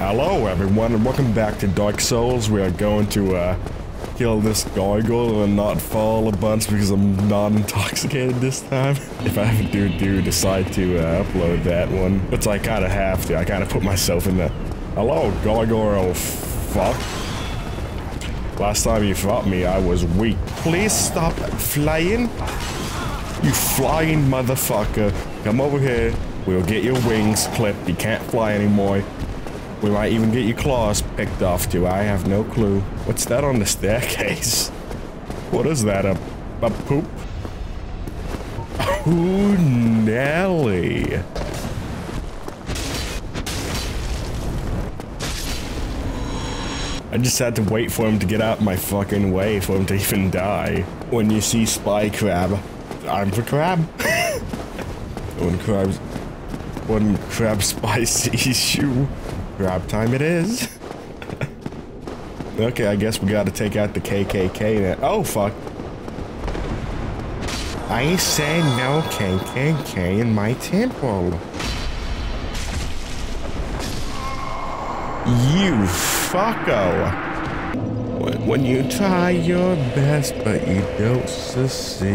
Hello everyone and welcome back to Dark Souls. We are going to uh, kill this gargoyle and not fall a bunch because I'm not intoxicated this time. If I ever do do decide to uh, upload that one, which I kind of have to. I kind of put myself in the, hello gargoyle fuck. Last time you fought me, I was weak. Please stop flying. You flying motherfucker. Come over here. We'll get your wings clipped. You can't fly anymore. We might even get your claws picked off too. I have no clue. What's that on the staircase? What is that? A, a poop? Oh, Nelly. I just had to wait for him to get out my fucking way for him to even die. When you see Spy Crab, I'm for crab. when crabs, when crab spy sees you, crab time it is. okay, I guess we gotta take out the KKK now. Oh, fuck. I said no KKK in my temple. You fucko. When, when you try your best but you don't succeed.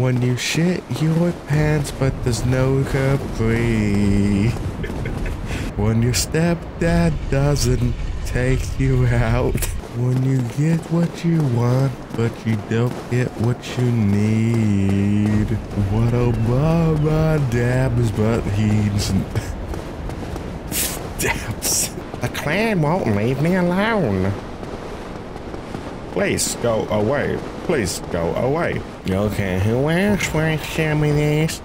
When you shit your pants but there's no capri. When your stepdad doesn't take you out. When you get what you want but you don't get what you need. What Obama dabs but he's... dabs. The clan won't leave me alone. Please go away. Please go away. Okay, who else will show me this?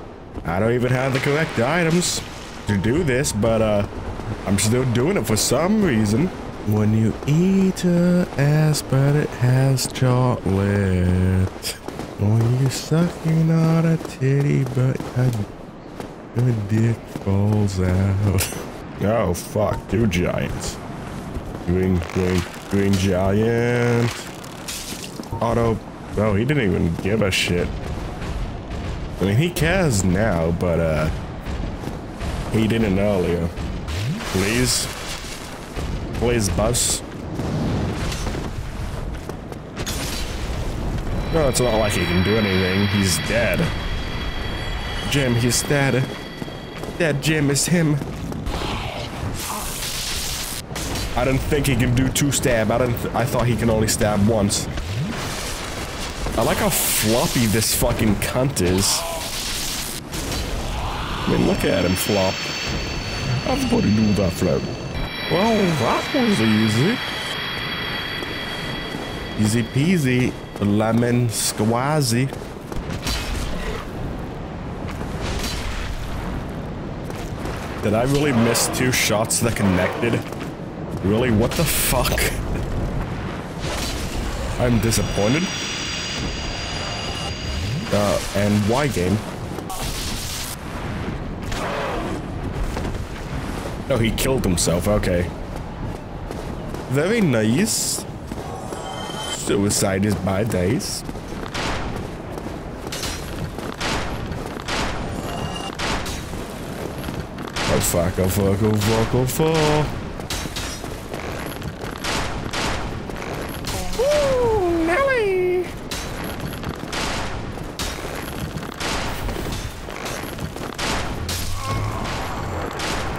I don't even have the correct items to do this, but uh, I'm still doing it for some reason. When you eat a ass, but it has chocolate. When you suck, you're sucking on a titty, but your dick falls out. Oh, fuck. Two giants. Green, green, green giant. Auto. Oh, he didn't even give a shit. I mean, he cares now, but, uh, he didn't earlier. Please. Please, bus. No, it's not like he can do anything. He's dead. Jim, he's dead. That Jim is him. I didn't think he can do two stab. I didn't. I thought he can only stab once. I like how floppy this fucking cunt is. I mean, look at him flop. Everybody do that flop. Well, that was easy. Easy peasy, lemon squazzy. Did I really miss two shots that connected? Really? What the fuck? I'm disappointed. Uh, and why game? Oh, he killed himself, okay. Very nice. Suicide is by days. Oh fuck, oh fuck, oh fuck, oh fuck. Ooh, Nelly!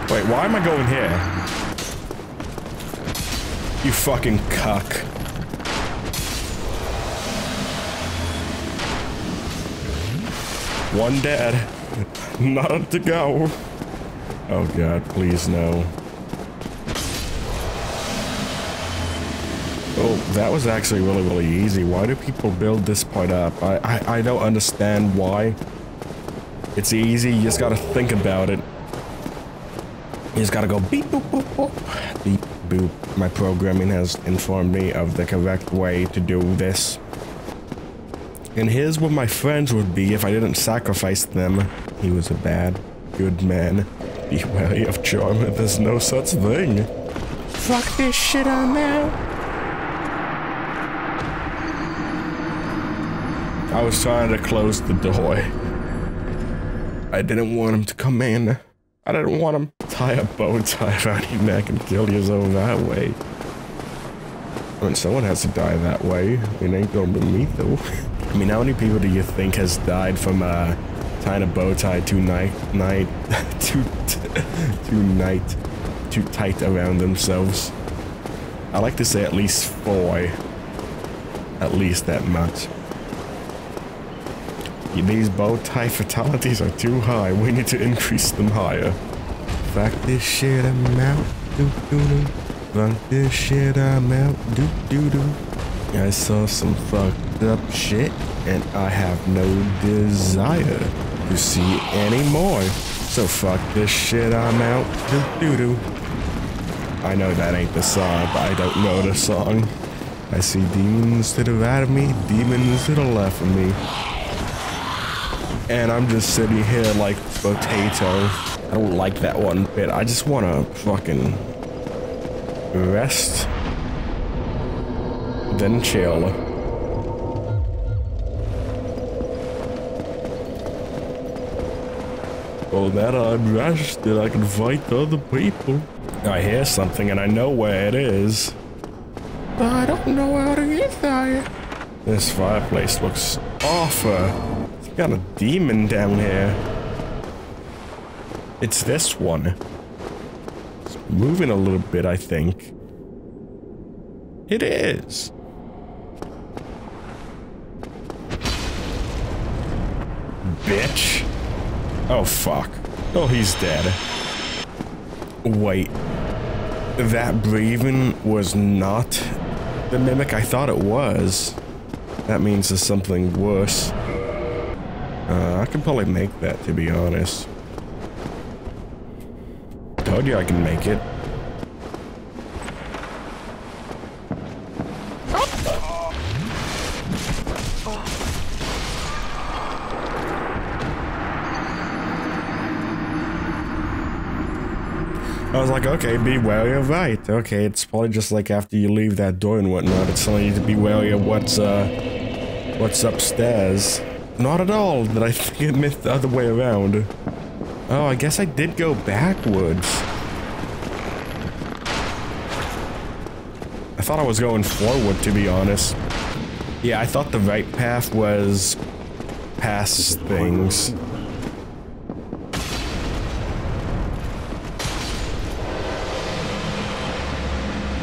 Wait, why am I going here? You fucking cuck. One dead. Not to go. Oh god, please no. Oh, that was actually really, really easy. Why do people build this part up? I, I, I don't understand why. It's easy, you just gotta think about it. You just gotta go beep boop boop boop. Beep boop. My programming has informed me of the correct way to do this. And here's what my friends would be if I didn't sacrifice them. He was a bad, good man. Be wary of Charmer, there's no such thing. Fuck this shit on now. I was trying to close the door. I didn't want him to come in. I didn't want him tie a bow tie around your neck and kill you over that way. I mean, someone has to die that way, it ain't gonna be me though. I mean, how many people do you think has died from uh, tying a bow tie too night, night, too, too night, too tight around themselves? I like to say at least four. At least that much. These bow tie fatalities are too high. We need to increase them higher. Fuck this shit, I'm out. Doo doo doo. Fuck this shit, I'm out. Doo doo doo. I saw some fucked up shit, and I have no desire to see any more. So fuck this shit, I'm out. Doo doo doo. I know that ain't the song, but I don't know the song. I see demons to the right of me, demons to the left of me. And I'm just sitting here like potato. I don't like that one bit. I just want to fucking rest. Then chill. Well, that I'm rested, I can fight other people. I hear something and I know where it is. But I don't know how to get there. This fireplace looks awful. Got a demon down here. It's this one. It's moving a little bit, I think. It is. Bitch. Oh, fuck. Oh, he's dead. Wait. That breathing was not the mimic I thought it was. That means there's something worse. Uh, I can probably make that, to be honest. Told you I can make it. I was like, okay, be wary of right. Okay, it's probably just like after you leave that door and whatnot, it's telling you to be wary of what's, uh, what's upstairs. Not at all, Did I think it meant the other way around. Oh, I guess I did go backwards. I thought I was going forward, to be honest. Yeah, I thought the right path was past things.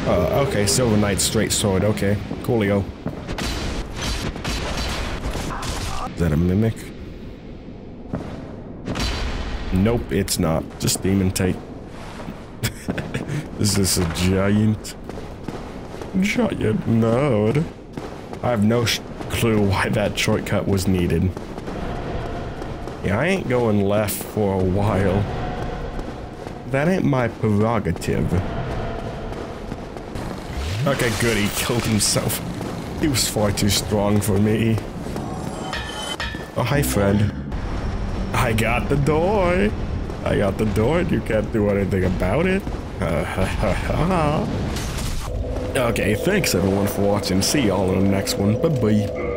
Uh, okay, Silver Knight straight sword, okay. Coolio. Is that a mimic? Nope, it's not. Just demon type. Is this a giant? Giant node? I have no clue why that shortcut was needed. Yeah, I ain't going left for a while. That ain't my prerogative. Okay, good, he killed himself. He was far too strong for me. Oh, hi, friend. I got the door. I got the door you can't do anything about it. okay, thanks everyone for watching. See y'all in the next one. Bye-bye.